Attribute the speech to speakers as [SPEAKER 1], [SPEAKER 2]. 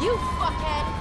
[SPEAKER 1] You fuckhead!